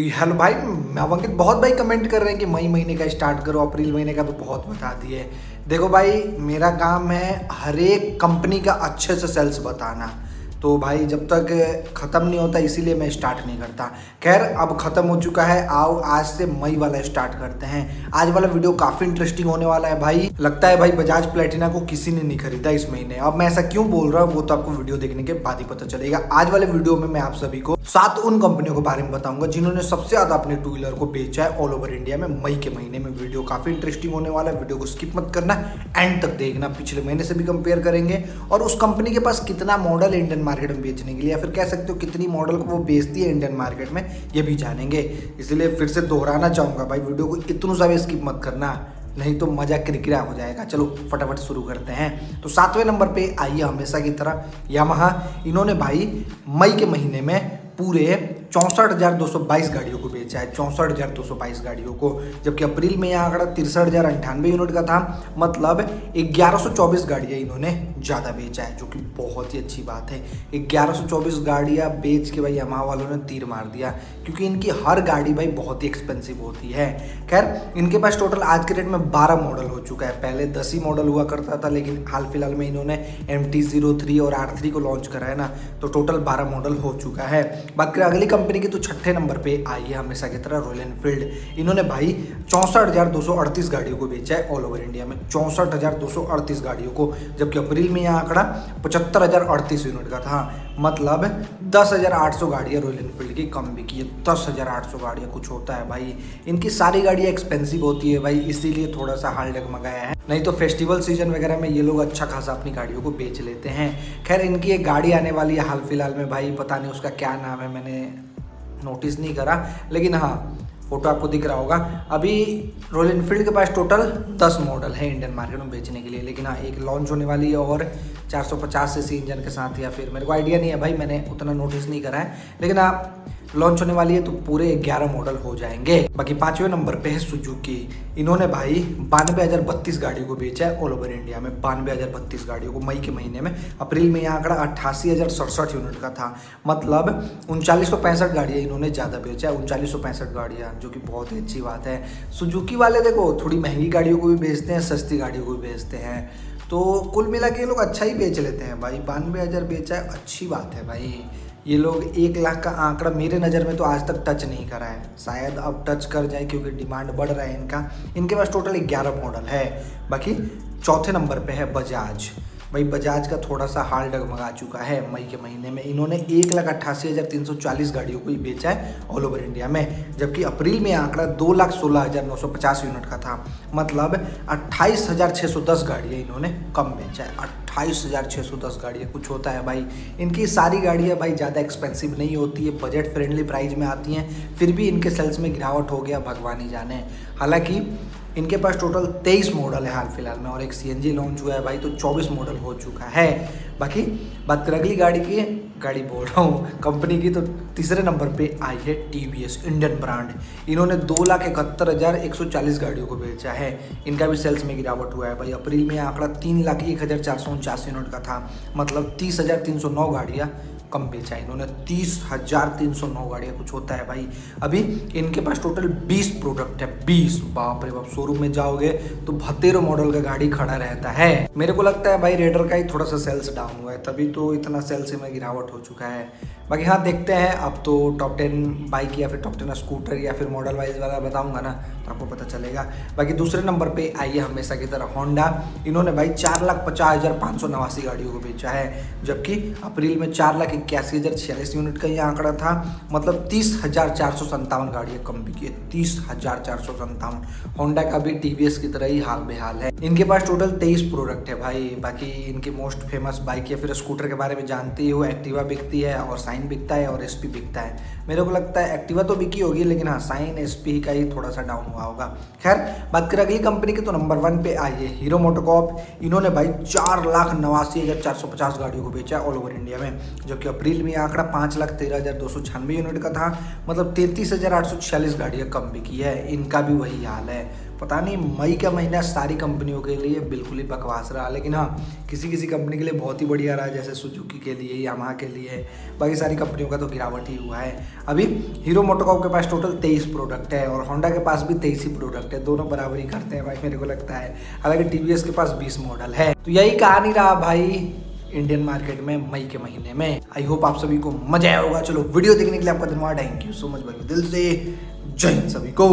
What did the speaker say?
Hello भाई, मैं अंकित बहुत भाई कमेंट कर रहे हैं कि मई महीने का स्टार्ट करो, अप्रैल महीने का तो बहुत बता दिए। देखो भाई, मेरा काम है हर एक कंपनी का अच्छे से सेल्स बताना। तो भाई जब तक ख़त्म नहीं होता, इसीलिए मैं स्टार्ट नहीं करता। खैर, अब ख़त्म हो चुका है। आओ, आज से मई वाला स्टार्ट करते हैं। आज वाला वीडियो काफ़ी इंटरेस्टिंग होने वाला है भाई। लगता है भाई बजाज प्लेटिना को किसी ने नहीं खरीदा इस महीने। अब मैं ऐसा क्यों बोल रहा हूँ? वो तो आपको वीडियो देखने के बाद ही पता चलेगा। आज वाले वीडियो में मैं आप सभी को सात उन कंपनियों के बारे में बताऊँगा, जिन्होंने सबसे ज़्यादा अपने टू व्हीलर को बेचा है ऑल ओवर इंडिया में। मई के महीने में वीडियो काफ़ी इंटरेस्टिंग होने वाला है। वीडियो को स्किप मत करना। एंड तक देखना। पिछले महीने से भी कंपेयर करेंगे। और उस कंपनी के पास कितना मॉडल इंडियन मार्केट में बेचने के लिए, या फिर कह सकते हो कितनी मॉडल को वो बेचती है इंडियन मार्केट में, ये भी जानेंगे। इसलिए फिर से दोहराना चाहूँगा भाई वीडियो को इतना सा स्किप मत करना, नहीं तो मज़ा किरकिरा हो जाएगा। चलो, फटाफट शुरू करते हैं। तो सातवें नंबर पे आइए हमेशा की तरह, यामहा। इन्होंने भाई, मई के महीने में पूरे चौंसठ हज़ार दो सौ बाईस गाड़ियों को बेचा है। चौंसठ हज़ार दो सौ बाईस गाड़ियों को, जबकि अप्रैल में यहाँ आंकड़ा तिरसठ हज़ार अंठानवे यूनिट का था। मतलब ग्यारह सौ चौबीस गाड़ियाँ इन्होंने ज़्यादा बेचा है, जो कि बहुत ही अच्छी बात है। ग्यारह गाड़ियाँ बेच के भाई यमा वालों ने तीर मार दिया, क्योंकि इनकी हर गाड़ी भाई बहुत ही एक्सपेंसिव होती है। खैर, इनके पास टोटल आज के डेट में बारह मॉडल हो चुका है। पहले दस ही मॉडल हुआ करता था, लेकिन हाल फ़िलहाल में इन्होंने एम टी ज़ीरो थ्री और आर थ्री को लॉन्च करा है ना तो टोटल बारह मॉडल हो चुका है। बात करें अगली कंपनी की तो छठे नंबर पे आई है हमेशा की तरह रॉयल एनफील्ड इन्होंने भाई चौंसठ गाड़ियों को बेचा है ऑल ओवर इंडिया में। चौंसठ गाड़ियों को, जबकि अप्रैल में यह आंकड़ा पचहत्तर यूनिट का था। मतलब दस हज़ार आठ सौ गाड़ियाँ रॉयल एनफील्ड की कम बिकी है। दस हज़ार आठ सौ गाड़ियाँ कुछ होता है भाई। इनकी सारी गाड़ियाँ एक्सपेंसिव होती है भाई, इसीलिए थोड़ा सा हाल डगमगाया है। नहीं तो फेस्टिवल सीज़न वगैरह में ये लोग अच्छा खासा अपनी गाड़ियों को बेच लेते हैं। खैर, इनकी एक गाड़ी आने वाली है हाल फ़िलहाल में भाई, पता नहीं उसका क्या नाम है, मैंने नोटिस नहीं करा। लेकिन हाँ फ़ोटो आपको दिख रहा होगा। अभी रॉयल इनफील्ड के पास टोटल दस मॉडल है इंडियन मार्केट में बेचने के लिए। लेकिन हाँ एक लॉन्च होने वाली है और 450 सी इंजन के साथ या फिर मेरे को आइडिया नहीं है भाई, मैंने उतना नोटिस नहीं करा है। लेकिन हाँ लॉन्च होने वाली है तो पूरे 11 मॉडल हो जाएँगे। बाकी पाँचवें नंबर पे है सुजुकी। इन्होंने भाई बानवे हज़ार बत्तीस गाड़ियों को बेचा है ऑल ओवर इंडिया में। बानवे हज़ार बत्तीस गाड़ियों को मई के महीने में। अप्रैल में यहाँ आंकड़ा अट्ठासी हज़ार सड़सठ यूनिट का था। मतलब उनचालीस सौ पैंसठ गाड़ियाँ इन्होंने ज़्यादा बेचा है, उनचालीस सौ पैंसठ गाड़ियाँ, जो कि बहुत ही अच्छी बात है। सुजुकी वाले देखो, थोड़ी महँगी गाड़ियों को भी बेचते हैं, सस्ती गाड़ियों को भी बेचते हैं। तो कुल मिला के ये लोग अच्छा ही बेच लेते हैं भाई। बानवे हज़ार बेचा है, अच्छी बात है भाई। ये लोग एक लाख का आंकड़ा मेरे नज़र में तो आज तक टच नहीं करा है। शायद अब टच कर जाए क्योंकि डिमांड बढ़ रहा है इनका। इनके पास टोटल ग्यारह मॉडल है। बाकी चौथे नंबर पे है बजाज भाई बजाज का थोड़ा सा हाल डगमगा चुका है मई के महीने में। इन्होंने एक लाख अट्ठासी हज़ार तीन सौ चालीस गाड़ियों को ही बेचा है ऑल ओवर इंडिया में, जबकि अप्रैल में आंकड़ा दो लाख सोलह हज़ार नौ सौ पचास यूनिट का था। मतलब अट्ठाईस हज़ार छः सौ दस गाड़ियाँ इन्होंने कम बेचा है। अट्ठाईस हज़ार छः सौ दस गाड़ियाँ कुछ होता है भाई। इनकी सारी गाड़ियाँ भाई ज़्यादा एक्सपेंसिव नहीं होती है बजट फ्रेंडली प्राइस में आती हैं, फिर भी इनके सेल्स में गिरावट हो गया, भगवान ही जाने। हालाँकि इनके पास टोटल तेईस मॉडल है हाल फ़िलहाल में और एक सीएनजी लॉन्च हुआ है भाई तो चौबीस मॉडल हो चुका है। बाकी बात करें अगली गाड़ी की, गाड़ी बोल रहा हूँ कंपनी की तो तीसरे नंबर पे आई है टी इंडियन ब्रांड इन्होंने दो लाख इकहत्तर हज़ार एक सौ चालीस गाड़ियों को बेचा है। इनका भी सेल्स में गिरावट हुआ है भाई। अप्रैल में आंकड़ा तीन लाख एक हज़ार चार सौ उनचास यूनिट का था मतलब तीस हज़ार तीन सौ नौ गाड़ियाँ कम बेचा है। इन्होंने तीस हज़ार तीन सौ नौ गाड़ियाँ कुछ होता है भाई। अभी इनके पास टोटल बीस प्रोडक्ट है। बीस, बाप रे बाप शोरूम में जाओगे तो भतेरो मॉडल का गाड़ी खड़ा रहता है। मेरे को लगता है भाई रेडर का ही थोड़ा सा सेल्स डाउन हुआ है, तभी तो इतना सेल्स में गिरावट हो चुका है। बाकी हाँ देखते हैं। अब तो टॉप टेन बाइक या फिर टॉप टेन स्कूटर या फिर मॉडल वाइज वाला बताऊँगा ना तो आपको पता चलेगा। बाकी दूसरे नंबर पे आई है हमेशा की तरह होंडा इन्होंने भाई चार लाख पचास हज़ार पाँच सौ नवासी गाड़ियों को बेचा है, जबकि अप्रैल में चार लाख इक्यासी हज़ार छियालीस यूनिट का ये आंकड़ा था। मतलब तीस हज़ार चार सौ संतावन गाड़ियाँ कम बिकी है। तीस हज़ार चार सौ संतावन होंडा का भी टी की तरह ही हाल बेहाल है। इनके पास टोटल तेईस प्रोडक्ट है भाई। बाकी इनकी मोस्ट फ़ेमस बाइक या फिर स्कूटर के बारे में जानते ही एक्टिवा बिकती है और साइन बिकता है और एसपी बिकता है। मेरे को लगता है एक्टिवा तो बिकी होगी, लेकिन हाँ साइन एस का ही थोड़ा सा डाउन हुआ होगा। खैर, बात करें अगली कंपनी की तो नंबर वन पे आई है हीरो मोटोकॉप इन्होंने भाई चार लाख नवासी हज़ार चार सौ पचास गाड़ियों को बेचा ऑल ओवर इंडिया में, जबकि अप्रैल में आंकड़ा पाँच लाख तेरह हज़ार दो सौ छियानवे यूनिट का था। मतलब तैंतीस हज़ार आठ सौ छियालीस गाड़ियाँ कम बिकी है। इनका भी वही हाल है। पता नहीं, मई का महीना सारी कंपनियों के लिए बिल्कुल ही बकवास रहा। लेकिन हाँ किसी किसी कंपनी के लिए बहुत ही बढ़िया रहा, जैसे सुजुकी के लिए यामा के लिए। बाकी सारी कंपनियों का तो गिरावट ही हुआ है। अभी हीरो मोटोकॉप के पास टोटल तेईस प्रोडक्ट है और होंडा के पास भी तेईस ही प्रोडक्ट है। दोनों बराबरी करते हैं भाई, मेरे को लगता है। हालाँकि टीवीएस के पास बीस मॉडल है। तो यही कहानी रहा भाई। इंडियन मार्केट में मई के महीने में। आई होप आप सभी को मज़ा आया होगा। चलो वीडियो देखने के लिए आपका धन्यवाद। थैंक यू सो मच भाई दिल से जय हिंद सभी को।